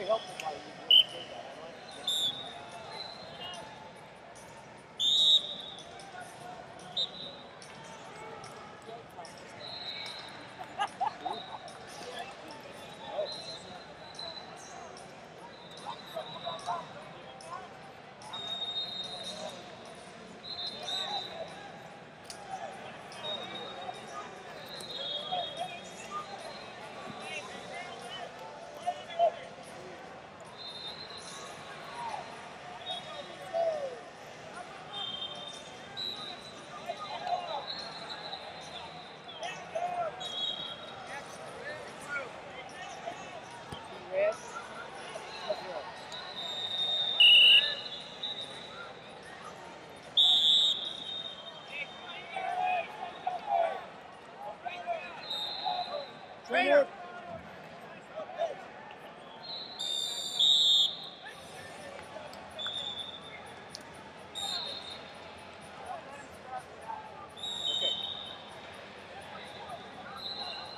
very helpful by you. years. Trainer.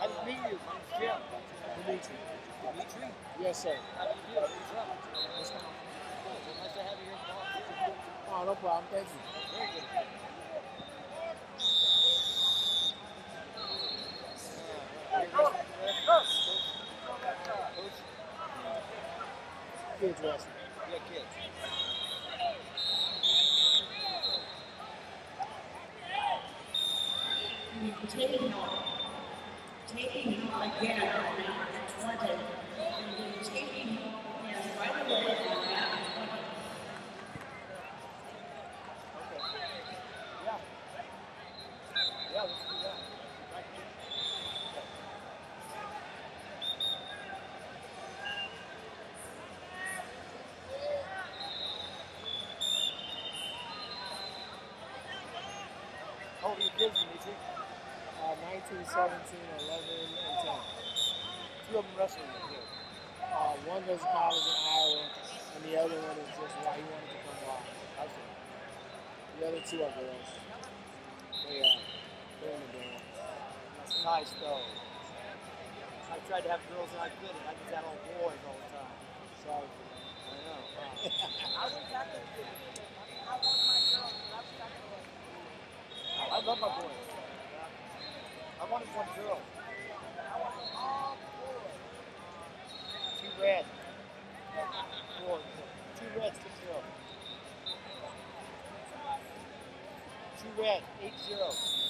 How do you meet you? My name's Jim. Dimitri. Dimitri? Yes, sir. How do you do? What's up? What's going on? Good. Nice to have you here in Boston. Oh, no problem. Thank you. Very good. Coach, Kids wrestling. yeah, kids. taking off, taking off again on that 20, and then taking him right that 20. Okay. Yeah. Yeah, let's do Uh, 19, 17, 11, and 10. Two of them wrestling. Uh, one goes to college in Iowa, and the other one is just why he wanted to come see. The other two are girls. They uh, they're in the band. That's nice, though. I tried to have girls and I couldn't. I just had all boys all the time. Sorry for that. I know. Wow. I was happy to do it. I love my girls. I was happy to do it. I love my boys. One girl. I want all boys. Two red. Four. Two red, six zero. Two red, eight zero.